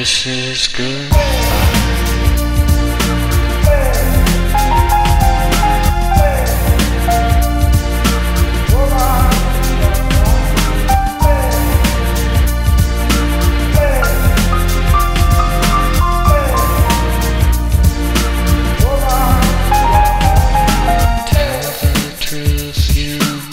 this is good. truth you